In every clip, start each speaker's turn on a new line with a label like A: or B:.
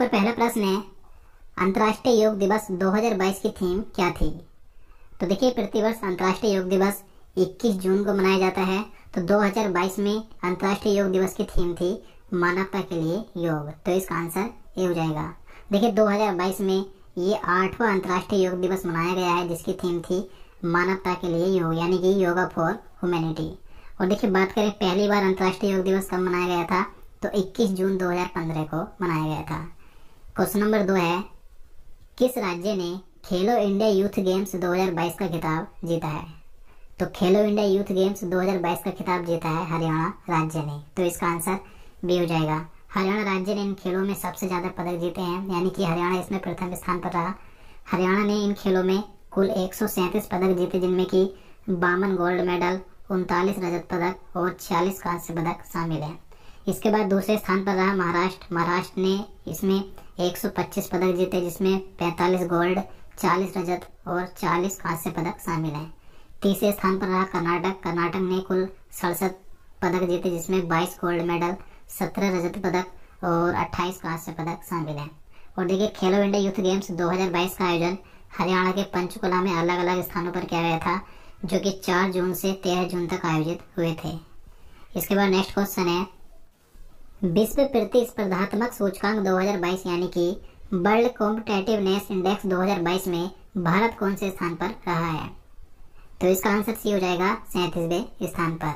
A: पर पहला प्रश्न है, अंतर्राष्ट्रीय योग दिवस 2022 की थीम क्या थी? तो देखिए, प्रतिवर्ष अंतर्राष्ट्रीय योग दिवस 21 जून को मनाया जाता है। तो 2022 में अंतर्राष्ट्रीय योग दिवस की थीम थी मानवता के लिए योग। तो इसका आंसर ये हो जाएगा। देखिए 2022 में ये आठवां अंतर्राष्ट्रीय योग दिवस मनाया गया है, जिसकी थीम थी मानवता के लिए योग, यानी कि योगा फॉर ह्यूमैनिटी। और देखिए, बात करें, पहली बार अंतर्राष्ट्रीय योग दिवस कब मनाया गया था? तो 21 जून 2015 को मनाया गया था। क्वेश्चन नंबर दो है, किस राज्य ने खेलो इंडिया यूथ गेम्स 2022 का खिताब जीता है? तो खेलो इंडिया यूथ गेम्स 2022 का खिताब जीता है हरियाणा राज्य ने। तो इसका आंसर बी हो जाएगा। हरियाणा राज्य ने इन खेलों में सबसे ज़्यादा पदक जीते हैं, यानी कि हरियाणा इसमें प्रथम स्थान पर रहा। हरियाणा ने इन खेलों में कुल एक सौ सैंतीस पदक जीते, जिनमें की बावन गोल्ड मेडल, उनतालीस रजत पदक और छियालीस कांस्य पदक शामिल है। इसके बाद दूसरे स्थान पर रहा महाराष्ट्र। महाराष्ट्र ने इसमें 125 पदक जीते, जिसमें 45 गोल्ड 40 रजत और 40 कांस्य पदक शामिल हैं। तीसरे स्थान पर रहा कर्नाटक। कर्नाटक ने कुल सड़सठ पदक जीते, जिसमें 22 गोल्ड मेडल 17 रजत पदक और 28 कांस्य पदक शामिल हैं। और देखिए, खेलो इंडिया यूथ गेम्स 2022 का आयोजन हरियाणा के पंचकुला में अलग अलग स्थानों पर किया गया था, जो कि 4 जून से 13 जून तक आयोजित हुए थे। इसके बाद नेक्स्ट क्वेश्चन है विश्व प्रतिस्पर्धात्मक सूचकांक 2022 यानी कि वर्ल्ड कॉम्पिटेटिवनेस इंडेक्स 2022 में भारत कौन से स्थान पर रहा है? तो इसका आंसर सी हो जाएगा सैतीसवे स्थान पर।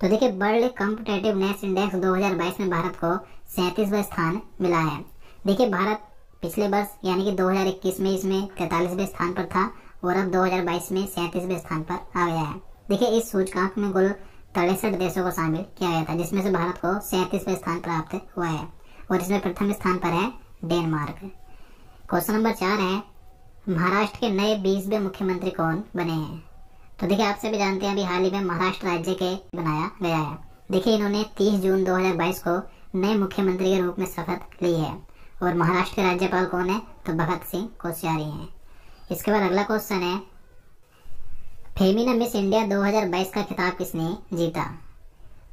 A: तो देखिए, वर्ल्ड कॉम्पिटेटिवनेस इंडेक्स 2022 में भारत को सैतीसवा स्थान मिला है। देखिए, भारत पिछले वर्ष यानी कि 2021 में इसमें तैतालीसवें स्थान पर था और अब 2022 में सैतीसवें स्थान पर आ गया है। देखिए, इस सूचकांक में कुल तिरसठ देशों को शामिल किया गया था, जिसमें से भारत को सैंतीसवें स्थान प्राप्त हुआ है और इसमें प्रथम स्थान पर है डेनमार्क। क्वेश्चन नंबर चार है, महाराष्ट्र के नए बीसवे मुख्यमंत्री कौन बने हैं? तो देखिए, आप सभी जानते हैं अभी हाल ही में महाराष्ट्र राज्य के बनाया गया है। देखिए, इन्होंने 30 जून 2022 को नए मुख्यमंत्री के रूप में शपथ ली है। और महाराष्ट्र के राज्यपाल कौन है? तो भगत सिंह कोश्यारी हैं। इसके बाद अगला क्वेश्चन है फेमिना मिस इंडिया 2022 का खिताब किसने जीता?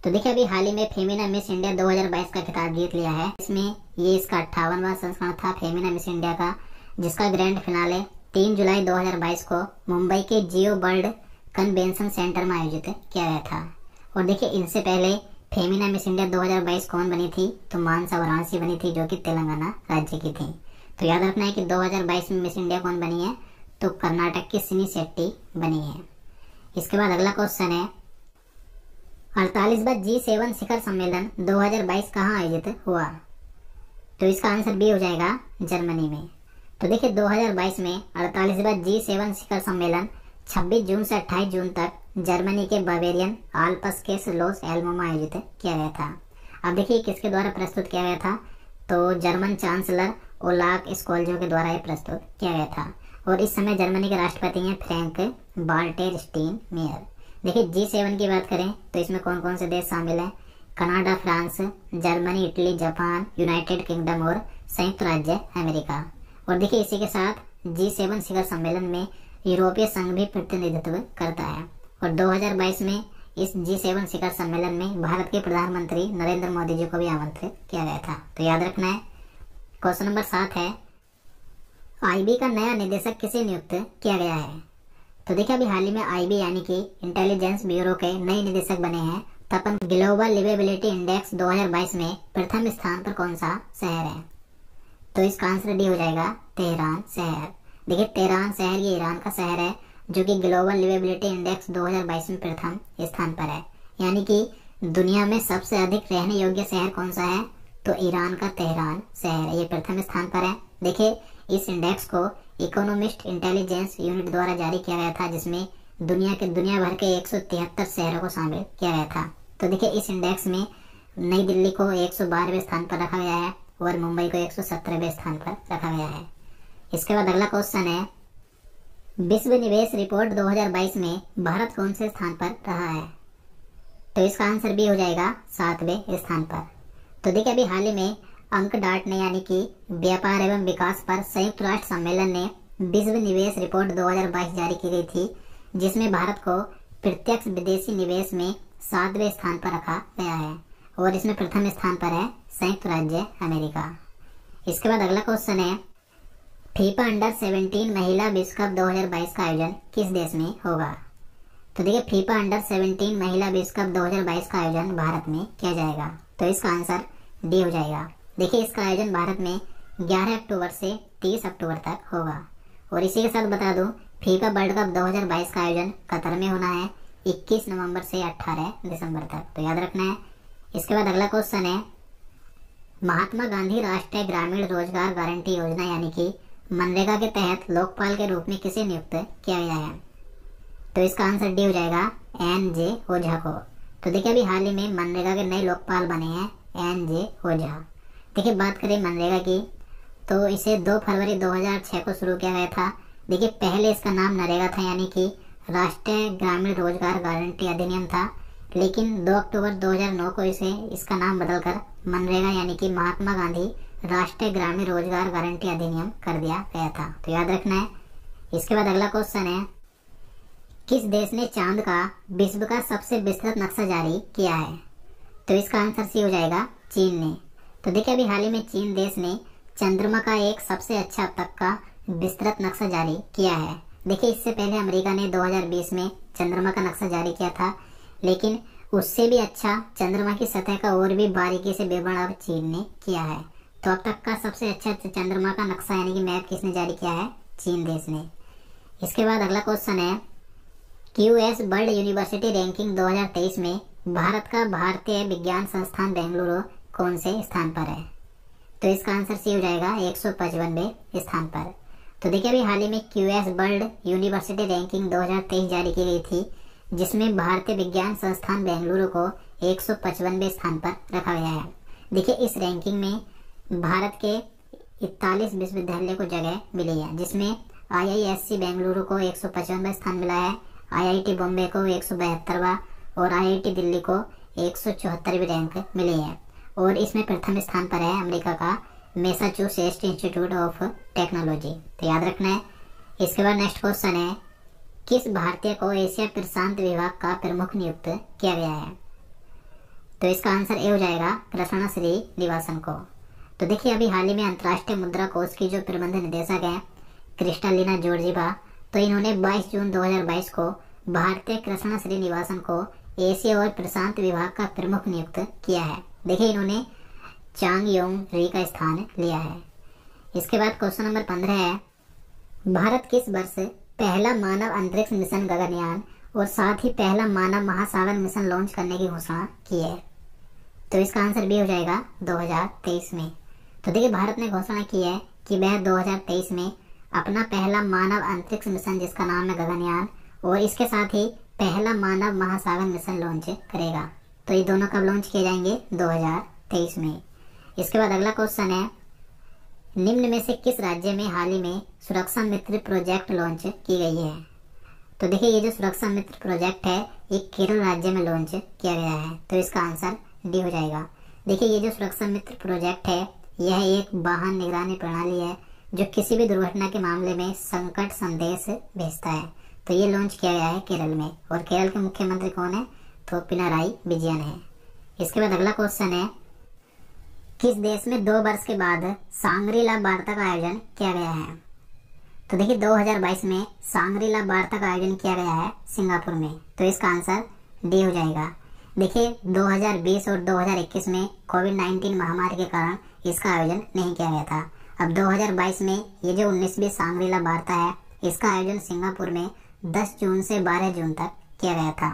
A: तो देखिए अभी हाल ही में फेमिना मिस इंडिया 2022 का खिताब जीत लिया है। इसमें ये इसका अट्ठावनवा संस्करण था फेमिना मिस इंडिया का, जिसका ग्रैंड फिनाले 3 जुलाई 2022 को मुंबई के जियो वर्ल्ड कन्वेंशन सेंटर में आयोजित किया गया था। और देखिए इनसे पहले फेमिना मिस इंडिया 2022 कौन बनी थी? तो मानसा वाराणसी बनी थी, जो कि तेलंगाना राज्य की थी। तो याद रखना है कि 2022 में मिस इंडिया कौन बनी है? तो कर्नाटक की सिनी शेट्टी बनी है। इसके बाद अगला क्वेश्चन है। अड़तालीस जी सेवन शिखर सम्मेलन 2022 कहाँ आयोजित हुआ? तो इसका आंसर बी हो जाएगा जर्मनी में। तो देखिए 2022 में अड़तालीस जी सेवन शिखर सम्मेलन 26 जून से 28 जून तक जर्मनी के बवेरियन आल्पस के लोस एल्मो में आयोजित किया गया था। अब देखिए किसके द्वारा प्रस्तुत किया गया था? तो जर्मन चांसलर ओलाक स्कॉल्जो के द्वारा प्रस्तुत किया गया था। और इस समय जर्मनी के राष्ट्रपति हैं फ्रैंक बाल्टेर स्टीन मेयर। देखिए, जी सेवन की बात करें तो इसमें कौन कौन से देश शामिल हैं? Canada, France, Germany, Italy, Japan, United Kingdom और संयुक्त राज्य अमेरिका। और देखिए, इसी के साथ जी सेवन शिखर सम्मेलन में यूरोपीय संघ भी प्रतिनिधित्व करता है। और 2022 में इस जी सेवन शिखर सम्मेलन में भारत के प्रधानमंत्री नरेंद्र मोदी जी को भी आमंत्रित किया गया था। तो याद रखना है क्वेश्चन नंबर सात है। आईबी का नया निदेशक किसे नियुक्त किया गया है? तो देखिए, अभी हाल ही में आईबी यानी कि इंटेलिजेंस ब्यूरो के नए निदेशक बने हैं। तपन ग्लोबल लिवेबिलिटी इंडेक्स 2022 में प्रथम स्थान पर कौन सा शहर है? तो इसका आंसर डी हो जाएगा, तेहरान शहर। देखिए, तेहरान शहर ये ईरान का शहर है, जो कि ग्लोबल लिवेबिलिटी इंडेक्स 2022 में प्रथम स्थान पर है। यानी कि दुनिया में सबसे अधिक रहने योग्य शहर कौन सा है? तो ईरान का तेहरान शहर ये प्रथम स्थान पर है। देखिए, इस इंडेक्स को इकोनॉमिस्ट इंटेलिजेंस यूनिट द्वारा जारी किया गया था, जिसमें दुनिया के, दुनिया भर के एक शहरों को शामिल किया गया था। तो देखिए, इस इंडेक्स में नई दिल्ली को एक स्थान पर रखा गया है और मुंबई को एक स्थान पर रखा गया है। इसके बाद अगला क्वेश्चन है, विश्व निवेश रिपोर्ट 2022 में भारत कौन से स्थान पर रहा है? तो इसका आंसर भी हो जाएगा सातवें स्थान पर। तो देखिए, अभी हाल ही में अंक डाट ने, यानी कि व्यापार एवं विकास पर संयुक्त राष्ट्र सम्मेलन ने विश्व निवेश रिपोर्ट 2022 जारी की गई थी, जिसमें भारत को प्रत्यक्ष विदेशी निवेश में सातवें स्थान पर रखा गया है और इसमें प्रथम स्थान पर है संयुक्त राज्य अमेरिका। इसके बाद अगला क्वेश्चन है, फीफा अंडर 17 महिला विश्व कप 2022 का आयोजन किस देश में होगा? तो देखिए, फीफा अंडर 17 महिला विश्व कप 2022 का आयोजन भारत में किया जाएगा। तो इसका आंसर डी हो जाएगा। देखिए, इसका आयोजन भारत में 11 अक्टूबर से 30 अक्टूबर तक होगा। और इसी के साथ बता दूँ, फीफा वर्ल्ड कप 2022 का आयोजन कतर में होना है 21 नवंबर से 18 दिसंबर तक। तो याद रखना है, इसके बाद अगला क्वेश्चन है, महात्मा गांधी राष्ट्रीय ग्रामीण रोज़गार गारंटी योजना, यानी कि मनरेगा के तहत लोकपाल के रूप में किसे नियुक्त किया गया है? तो इसका आंसर डी हो जाएगा, एन जे ओझा को। तो देखिए अभी हाल ही में मनरेगा के नए लोकपाल बने हैं एन जे ओझा। देखिए बात करें मनरेगा की तो इसे 2 फरवरी 2006 को शुरू किया गया था। देखिए पहले इसका नाम नरेगा था, यानी कि राष्ट्रीय ग्रामीण रोज़गार गारंटी अधिनियम था। लेकिन 2 अक्टूबर 2009 को इसे, इसका नाम बदलकर मनरेगा, यानी कि महात्मा गांधी राष्ट्रीय ग्रामीण रोज़गार गारंटी अधिनियम कर दिया गया था। तो याद रखना है। इसके बाद अगला क्वेश्चन है किस देश ने चाँद का, विश्व का सबसे विस्तृत नक्शा जारी किया है? तो इसका आंसर सी हो जाएगा चीन ने। तो देखिए, अभी हाल ही में चीन देश ने चंद्रमा का एक सबसे अच्छा अब तक का विस्तृत नक्शा जारी किया है। देखिए, इससे पहले अमेरिका ने 2020 में चंद्रमा का नक्शा जारी किया था, लेकिन उससे भी अच्छा चंद्रमा की सतह का और भी बारीकी से विवरण अब चीन ने किया है। तो अब तक का सबसे अच्छा चंद्रमा का नक्शा, यानी कि मैप किसने जारी किया है? चीन देश ने। इसके बाद अगला क्वेश्चन है Q S World University Ranking 2023 में भारत का भारतीय विज्ञान संस्थान बेंगलुरु कौन से स्थान पर है? तो इसका आंसर सी हो जाएगा एक स्थान पर। तो देखिए, अभी हाल ही में Q S World University Ranking 2023 जारी की गई थी, जिसमें भारतीय विज्ञान संस्थान बेंगलुरु को एक स्थान पर रखा गया है। देखिए, इस रैंकिंग में भारत के इकतालीस विश्वविद्यालय को जगह मिली है, जिसमें आईआईएससी बेंगलुरु को एक स्थान मिला है आईआईटी बॉम्बे को एक और आईआईटी दिल्ली को एक सौ रैंक मिली है। और इसमें प्रथम स्थान पर है अमेरिका का मेसाचुसेट्स इंस्टीट्यूट ऑफ़ टेक्नोलॉजी। तो याद रखना है, इसके बाद नेक्स्ट क्वेश्चन है, किस भारतीय को एशिया प्रशांत विभाग का प्रमुख नियुक्त किया गया है? तो इसका आंसर ए हो जाएगा कृष्णा श्री निवासन को। तो देखिए, अभी हाल ही में अंतर्राष्ट्रीय मुद्रा कोष की जो प्रबंध निदेशक है, क्रिस्टालिना जोर्जिबा तो इन्होंने 22 जून 2022 को भारतीय कृष्णा श्री निवासन को एशिया और प्रशांत विभाग का प्रमुख नियुक्त किया है। देखिए इन्होंने चांग योंग री का स्थान लिया है। इसके बाद क्वेश्चन नंबर पंद्रह है, भारत किस वर्ष पहला मानव अंतरिक्ष मिशन गगनयान और साथ ही पहला मानव महासागर मिशन लॉन्च करने की घोषणा की है? तो इसका आंसर भी हो जाएगा 2023 में। तो देखिए, भारत ने घोषणा की है कि वह 2023 में अपना पहला मानव अंतरिक्ष मिशन, जिसका नाम है गगनयान, और इसके साथ ही पहला मानव महासागर मिशन लॉन्च करेगा। तो ये दोनों कब लॉन्च किए जाएँगे? 2023 में। इसके बाद अगला क्वेश्चन है, निम्न में से किस राज्य में हाल ही में सुरक्षा मित्र प्रोजेक्ट लॉन्च की गई है? तो देखिए, ये जो सुरक्षा मित्र प्रोजेक्ट है, ये केरल राज्य में लॉन्च किया गया है। तो इसका आंसर डी हो जाएगा। देखिए, ये जो सुरक्षा मित्र प्रोजेक्ट है, यह एक वाहन निगरानी प्रणाली है जो किसी भी दुर्घटना के मामले में संकट संदेश भेजता है। तो ये लॉन्च किया गया है केरल में। और केरल के मुख्यमंत्री कौन है? तो पिनाराई विजयन है। इसके बाद अगला क्वेश्चन है, किस देश में दो वर्ष के बाद सांग्रीला वार्ता का आयोजन किया गया है? तो देखिए 2022 में सांग्रीला वार्ता का आयोजन किया गया है सिंगापुर में। तो इसका आंसर डी हो जाएगा। देखिए 2020 और 2021 में कोविड 19 महामारी के कारण इसका आयोजन नहीं किया गया था। अब 2022 में ये जो उन्नीसवीं सांग्रीला वार्ता है, इसका आयोजन सिंगापुर में 10 जून से 12 जून तक किया गया था।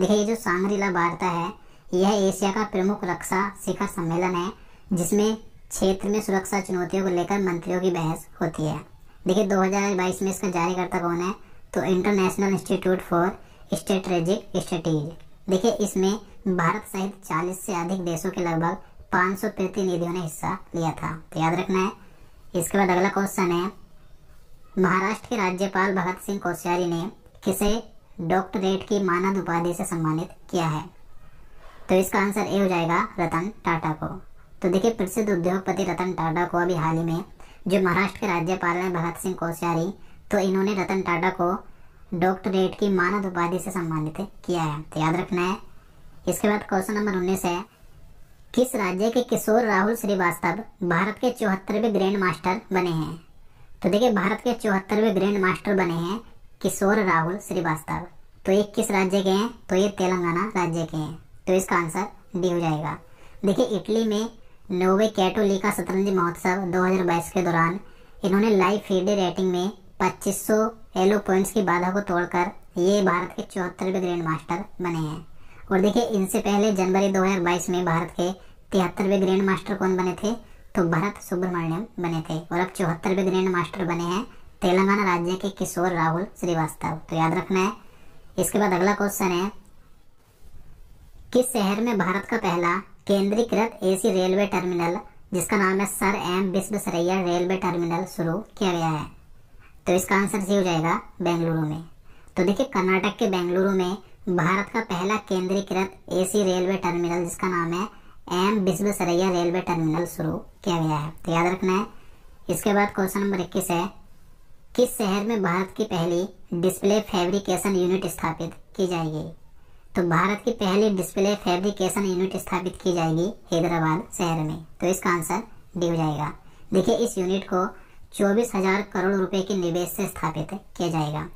A: देखिए, ये जो सांग्रीला वार्ता है, यह एशिया का प्रमुख रक्षा शिखर सम्मेलन है, जिसमें क्षेत्र में सुरक्षा चुनौतियों को लेकर मंत्रियों की बहस होती है। देखिए 2022 में इसका जारी करता कौन है? तो International Institute for Strategic Studies देखिए, इसमें भारत सहित 40 से अधिक देशों के लगभग 500 प्रतिनिधियों ने हिस्सा लिया था। तो याद रखना है इसके बाद अगला क्वेश्चन है, महाराष्ट्र के राज्यपाल भगत सिंह कोश्यारी ने किसे डॉक्टरेट की मानद उपाधि से सम्मानित किया है? तो इसका आंसर ए हो जाएगा रतन टाटा को। तो देखिए, प्रसिद्ध उद्योगपति रतन टाटा को अभी हाल ही में जो महाराष्ट्र के राज्यपाल हैं भगत सिंह कोश्यारी तो इन्होंने रतन टाटा को डॉक्टरेट की मानद उपाधि से सम्मानित किया है। तो याद रखना है। इसके बाद क्वेश्चन नंबर उन्नीस है किस राज्य के किशोर राहुल श्रीवास्तव भारत के चौहत्तरवे ग्रैंड मास्टर बने हैं? तो देखिए, भारत के चौहत्तरवे ग्रैंड मास्टर बने हैं किशोर राहुल श्रीवास्तव। तो ये किस राज्य के हैं? तो ये तेलंगाना राज्य के हैं। तो इसका आंसर डी हो जाएगा। देखिए, इटली में नोवे कैटोलिका शतरंज महोत्सव 2022 के दौरान इन्होंने लाइव फीडे रेटिंग में 2500 एलो पॉइंट्स की बाधा को तोड़कर ये भारत के चौहत्तरवे ग्रैंड मास्टर बने हैं। और देखिए, इनसे पहले जनवरी 2022 में भारत के तिहत्तरवे ग्रैंड मास्टर कौन बने थे? तो भरत सुब्रमण्यम बने थे। और अब चौहत्तरवे ग्रैंड मास्टर बने हैं तेलंगाना राज्य के किशोर राहुल श्रीवास्तव। तो याद रखना है। इसके बाद अगला क्वेश्चन है, किस शहर में भारत का पहला केंद्रीकृत एसी रेलवे टर्मिनल, जिसका नाम है sir M Visvesvaraya railway terminal, शुरू किया गया है? तो इसका आंसर सी हो जाएगा बेंगलुरु में। तो देखिए, कर्नाटक के बेंगलुरु में भारत का पहला केंद्रीकृत एसी रेलवे टर्मिनल, जिसका नाम है एम विश्वेश्वरैया रेलवे टर्मिनल, शुरू किया गया है। तो याद रखना है, इसके बाद क्वेश्चन नंबर इक्कीस है, किस शहर में भारत की पहली डिस्प्ले फैब्रिकेशन यूनिट स्थापित की जाएगी? तो भारत की पहली डिस्प्ले फैब्रिकेशन यूनिट स्थापित की जाएगी हैदराबाद शहर में। तो इसका आंसर डी हो जाएगा। देखिए, इस यूनिट को चौबीस हज़ार करोड़ रुपए के निवेश से स्थापित किया जाएगा।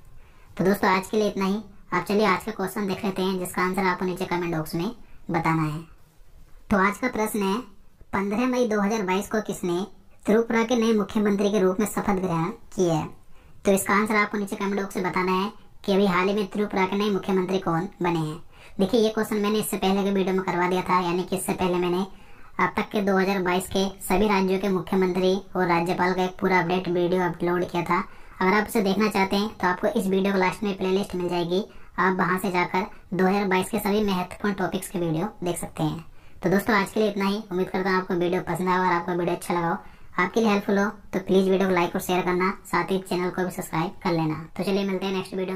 A: तो दोस्तों, आज के लिए इतना ही। आप चलिए आज का क्वेश्चन देख लेते हैं, जिसका आंसर आपको नीचे कमेंट बॉक्स में बताना है। तो आज का प्रश्न है, पंद्रह मई 2022 को किसने त्रिपुरा के नए मुख्यमंत्री के रूप में शपथ ग्रहण किया है? तो इसका आंसर आपको नीचे कमेंट बॉक्स में बताना है कि अभी हाल ही में त्रिपुरा के नए मुख्यमंत्री कौन बने हैं। देखिए, ये क्वेश्चन मैंने इससे पहले के वीडियो में करवा दिया था, यानी कि इससे पहले मैंने अब तक के 2022 के सभी राज्यों के मुख्यमंत्री और राज्यपाल का एक पूरा अपडेट वीडियो अपलोड किया था। अगर आप उसे देखना चाहते हैं तो आपको इस वीडियो को लास्ट में प्लेलिस्ट मिल जाएगी। आप वहाँ से जाकर 2022 के सभी महत्वपूर्ण टॉपिक्स के वीडियो देख सकते हैं। तो दोस्तों, आज के लिए इतना ही। उम्मीद करता हूँ आपको वीडियो पसंद आया और आपको वीडियो अच्छा लगा आपके लिए हेल्पफुल हो तो प्लीज़ वीडियो को लाइक और शेयर करना। साथ ही चैनल को भी सब्सक्राइब कर लेना। तो चलिए मिलते हैं नेक्स्ट वीडियो